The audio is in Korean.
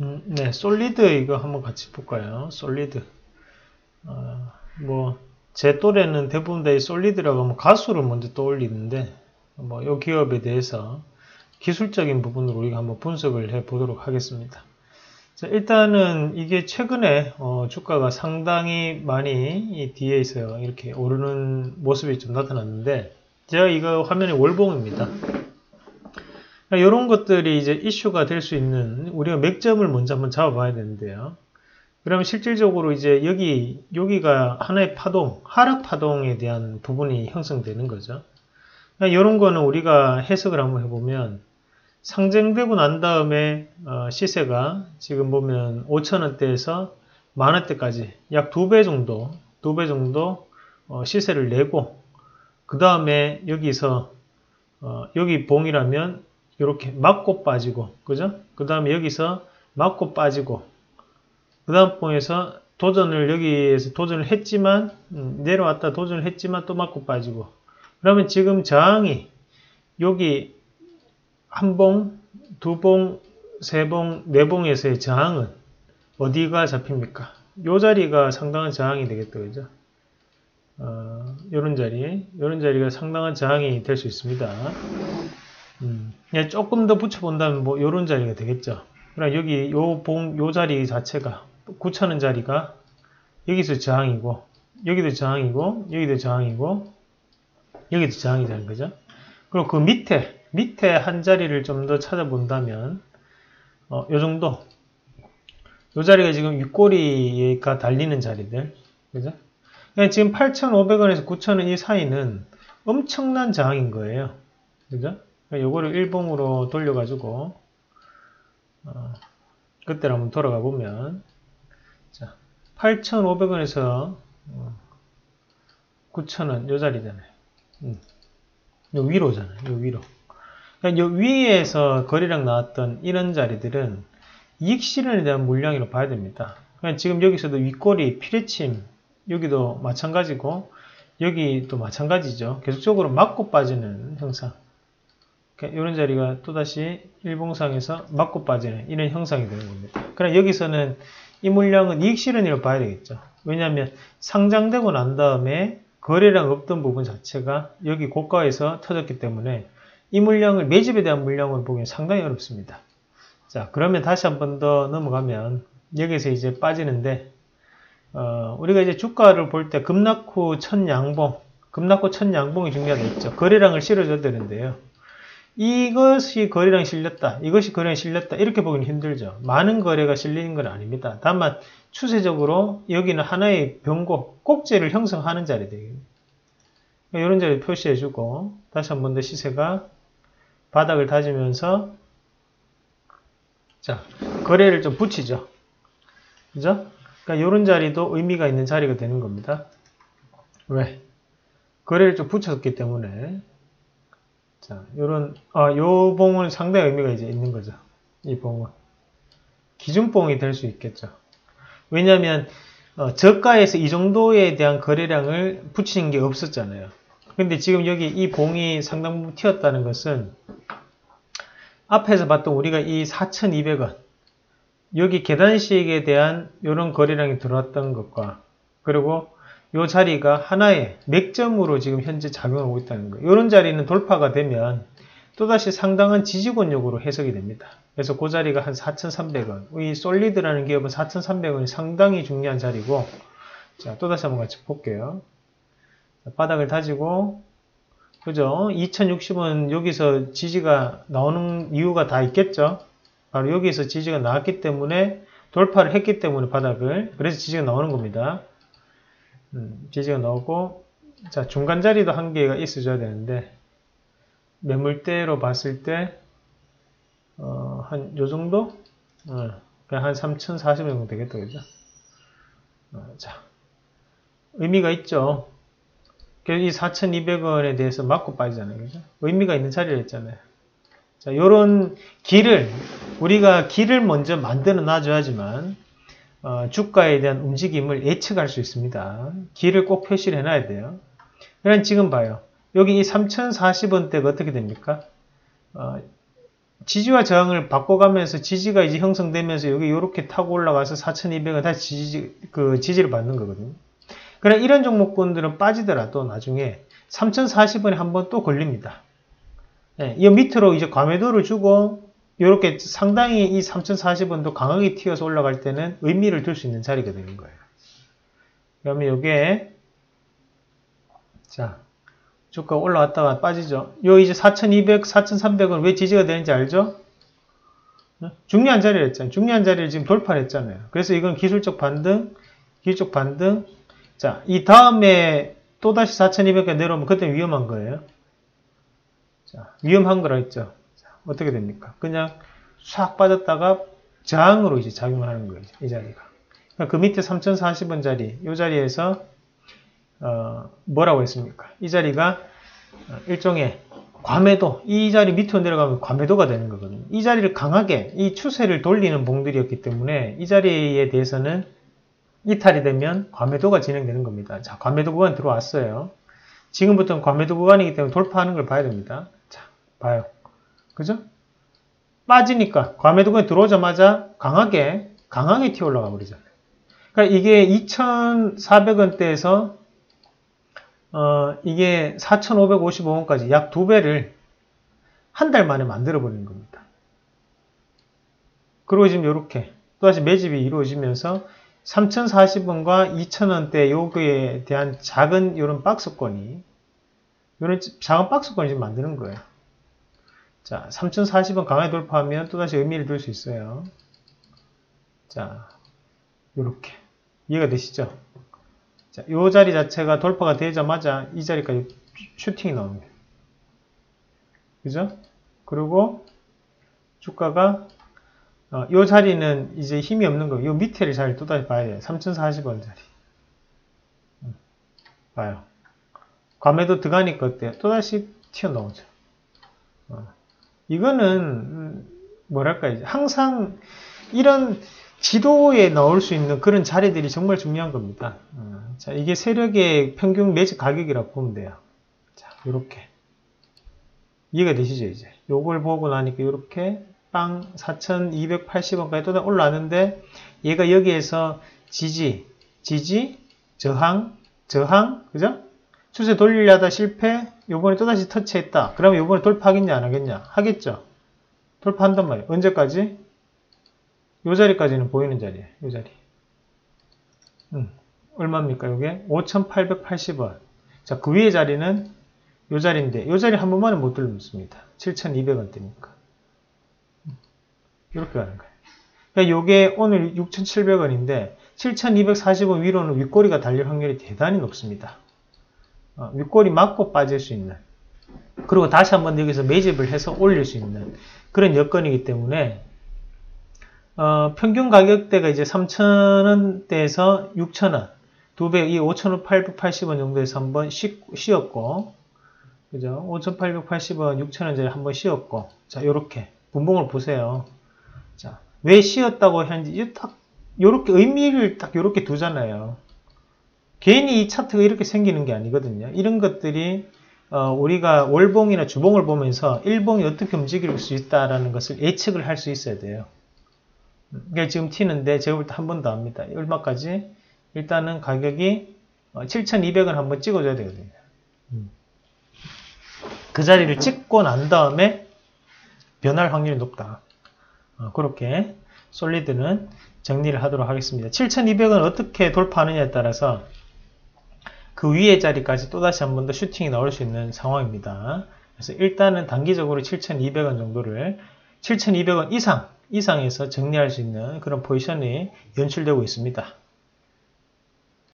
음, 네, 솔리드 이거 한번 같이 볼까요? 솔리드. 어, 뭐, 제 또래는 대부분 다 이 솔리드라고 하면 가수를 먼저 떠올리는데, 뭐, 이 기업에 대해서 기술적인 부분으로 우리가 한번 분석을 해 보도록 하겠습니다. 자, 일단은 이게 최근에 어, 주가가 상당히 많이 이 뒤에 있어요. 이렇게 오르는 모습이 좀 나타났는데, 제가 이거 화면에 월봉입니다. 이런 것들이 이제 이슈가 될 수 있는 우리가 맥점을 먼저 한번 잡아봐야 되는데요. 그러면 실질적으로 이제 여기 여기가 하나의 파동, 하락 파동에 대한 부분이 형성되는 거죠. 이런 거는 우리가 해석을 한번 해보면 상정되고 난 다음에 어, 시세가 지금 보면 5천원대에서 만원대까지 약 두 배 정도, 두 배 정도 어, 시세를 내고 그 다음에 여기서 어, 여기 봉이라면 이렇게 맞고 빠지고 그죠? 그 다음에 여기서 맞고 빠지고 그 다음 봉에서 도전을 여기에서 도전을 했지만 음, 내려왔다 도전을 했지만 또 맞고 빠지고 그러면 지금 저항이 여기 한 봉, 두 봉, 세 봉, 네 봉에서의 저항은 어디가 잡힙니까? 요 자리가 상당한 저항이 되겠다 그죠? 어, 요런 자리, 요런 자리가 상당한 저항이 될 수 있습니다. 음, 그냥 조금 더 붙여본다면 뭐 요런 자리가 되겠죠. 그럼 여기 요 봉, 요 자리 자체가 9천원 자리가 여기서 저항이고 여기도 저항이고 여기도 저항이고 여기도 저항이 되는 거죠. 그리고 그 밑에 밑에 한 자리를 좀 더 찾아본다면 어, 요 정도 요 자리가 지금 윗꼬리가 달리는 자리들 그죠? 그러니까 지금 8,500원에서 9,000원 이 사이는 엄청난 저항인 거예요. 그죠? 그러니까 요거를 일봉으로 돌려가지고 어, 그때로 한번 돌아가 보면 자 8,500원에서 어, 9,000원 요 자리잖아요. 음, 요 위로잖아요. 요 위로. 그러니까 요 위에서 거래량 나왔던 이런 자리들은 이익 실현에 대한 물량으로 봐야 됩니다. 그러니까 지금 여기서도 윗꼬리 피레침 여기도 마찬가지고 여기도 마찬가지죠. 계속적으로 맞고 빠지는 형상. 이런 자리가 또다시 일봉상에서 맞고 빠지는 이런 형상이 되는 겁니다. 그럼 여기서는 이 물량은 이익 실현이라고 봐야 되겠죠. 왜냐하면 상장되고 난 다음에 거래량 없던 부분 자체가 여기 고가에서 터졌기 때문에 이 물량을 매집에 대한 물량을 보기엔 상당히 어렵습니다. 자 그러면 다시 한 번 더 넘어가면 여기서 이제 빠지는데 어, 우리가 이제 주가를 볼 때 급락 후 첫 양봉 급락 후 첫 양봉이 중요하겠죠. 거래량을 실어줘야 되는데요. 이것이 거래량 실렸다. 이것이 거래량 실렸다. 이렇게 보기는 힘들죠. 많은 거래가 실리는 건 아닙니다. 다만 추세적으로 여기는 하나의 변곡, 꼭지를 형성하는 자리들이에요. 이런 자리 표시해주고 다시 한 번 더 시세가 바닥을 다지면서 자 거래를 좀 붙이죠. 그죠? 그러니까 이런 자리도 의미가 있는 자리가 되는 겁니다. 왜? 거래를 좀 붙였기 때문에 자, 요런, 아, 요 봉은 상당히 의미가 이제 있는 거죠. 이 봉은. 기준봉이 될 수 있겠죠. 왜냐하면, 어, 저가에서 이 정도에 대한 거래량을 붙이는 게 없었잖아요. 근데 지금 여기 이 봉이 상당 부분 튀었다는 것은 앞에서 봤던 우리가 이 4,200원, 여기 계단식에 대한 이런 거래량이 들어왔던 것과 그리고 이 자리가 하나의 맥점으로 지금 현재 작용하고 있다는 거예요. 이런 자리는 돌파가 되면 또다시 상당한 지지권력으로 해석이 됩니다. 그래서 그 자리가 한 4,300원. 이 솔리드라는 기업은 4,300원이 상당히 중요한 자리고 자, 또다시 한번 같이 볼게요. 바닥을 다지고 그죠? 2060원 여기서 지지가 나오는 이유가 다 있겠죠? 바로 여기서 지지가 나왔기 때문에 돌파를 했기 때문에 바닥을 그래서 지지가 나오는 겁니다. 음, 지지가 나오고 자 중간 자리도 한 개가 있어줘야 되는데 매물대로 봤을 때 어, 한 요 정도? 어, 한 3,040원 정도 되겠다 그죠? 어, 자 의미가 있죠. 이 4,200원에 대해서 맞고 빠지잖아요. 그죠? 의미가 있는 자리를 했잖아요. 자, 요런 길을, 우리가 길을 먼저 만들어 놔줘야지만, 어, 주가에 대한 움직임을 예측할 수 있습니다. 길을 꼭 표시를 해놔야 돼요. 그럼 지금 봐요. 여기 이 3040원대가 어떻게 됩니까? 어, 지지와 저항을 바꿔가면서 지지가 이제 형성되면서 여기 이렇게 타고 올라가서 4,200원 다시 지지, 그 지지를 받는 거거든요. 그러나 이런 종목군들은 빠지더라도 나중에 3,040원에 한번 또 걸립니다. 예, 이 밑으로 이제 과매도를 주고 이렇게 상당히 이 3,040원도 강하게 튀어서 올라갈 때는 의미를 둘 수 있는 자리가 되는 거예요. 그러면 이게 자 주가 올라왔다가 빠지죠. 요 이제 4,200, 4,300원 왜 지지가 되는지 알죠? 어? 중요한 자리를 했잖아요. 중요한 자리를 지금 돌파를 했잖아요. 그래서 이건 기술적 반등, 기술적 반등. 자, 이 다음에 또다시 4,200원 내려오면 그때 위험한 거예요. 자, 위험한 거라 했죠. 자, 어떻게 됩니까? 그냥 싹 빠졌다가 저항으로 이제 작용을 하는 거예요. 이 자리가. 그러니까 그 밑에 3040원 자리, 이 자리에서 어, 뭐라고 했습니까? 이 자리가 어, 일종의 과매도, 이 자리 밑으로 내려가면 과매도가 되는 거거든요. 이 자리를 강하게, 이 추세를 돌리는 봉들이었기 때문에 이 자리에 대해서는 이탈이 되면 과매도가 진행되는 겁니다. 자, 과매도 구간 들어왔어요. 지금부터는 과매도 구간이기 때문에 돌파하는 걸 봐야 됩니다. 자, 봐요. 그죠? 빠지니까 과매도 구간 들어오자마자 강하게, 강하게 튀어 올라가 버리잖아요. 그러니까 이게 2,400원대에서 어, 이게 4,555원까지 약 두 배를 한 달 만에 만들어 버리는 겁니다. 그리고 지금 이렇게 또다시 매집이 이루어지면서 3,040원과 2,000원대 요거에 대한 작은 이런 박스권이 이런 작은 박스권이 지금 만드는 거예요. 자, 3,040원 강하게 돌파하면 또다시 의미를 둘 수 있어요. 자, 이렇게 이해가 되시죠? 자, 이 자리 자체가 돌파가 되자마자 이 자리까지 슈팅이 나옵니다. 그죠? 그리고 주가가 어, 이 자리는 이제 힘이 없는 거예요. 이 밑에를 잘 또다시 봐야 돼요. 3040원 자리. 음, 봐요. 과매도 들어가니까 어때요? 또다시 튀어나오죠. 어. 이거는 음, 뭐랄까 항상 이런 지도에 넣을 수 있는 그런 자리들이 정말 중요한 겁니다. 어, 자, 이게 세력의 평균 매직 가격이라고 보면 돼요. 자, 요렇게. 이해가 되시죠, 이제? 요걸 보고 나니까 요렇게 빵 4,280원까지 또 올라왔는데 얘가 여기에서 지지, 지지, 저항, 저항, 그죠? 추세 돌리려다 실패, 요번에 또다시 터치했다. 그러면 요번에 돌파하겠냐, 안 하겠냐? 하겠죠? 돌파한단 말이에요. 언제까지? 요 자리까지는 보이는 자리에요. 요 자리. 음, 얼마입니까? 요게 5,880원. 자, 그 위에 자리는 요 자리인데, 요 자리 한 번만에 못 들렀습니다. 7,200원대니까. 이렇게 가는 거예요. 그러니까 요게 오늘 6,700원인데 7,240원 위로는 윗꼬리가 달릴 확률이 대단히 높습니다. 어, 윗꼬리 맞고 빠질 수 있는 그리고 다시 한번 여기서 매집을 해서 올릴 수 있는 그런 여건이기 때문에 어, 평균 가격대가 이제 3,000원대에서 6,000원 두 배, 이 5,880원 정도에서 한번 쉬, 쉬었고 그죠? 5,880원, 6,000원짜리 한번 쉬었고 자, 요렇게 분봉을 보세요. 자, 왜 쉬었다고 하는지 딱 요렇게 의미를 딱 요렇게 두잖아요. 괜히 이 차트가 이렇게 생기는 게 아니거든요. 이런 것들이 어, 우리가 월봉이나 주봉을 보면서 일봉이 어떻게 움직일 수 있다라는 것을 예측을 할 수 있어야 돼요. 이게 지금 튀는데 제가 볼 때 한 번 더 합니다. 얼마까지? 일단은 가격이 7,200원 한번 찍어줘야 되거든요. 그 자리를 찍고 난 다음에 변할 확률이 높다. 어, 그렇게 솔리드는 정리를 하도록 하겠습니다. 7,200원 어떻게 돌파하느냐에 따라서 그 위에 자리까지 또다시 한 번 더 슈팅이 나올 수 있는 상황입니다. 그래서 일단은 단기적으로 7,200원 정도를 7,200원 이상 이상에서 정리할 수 있는 그런 포지션이 연출되고 있습니다.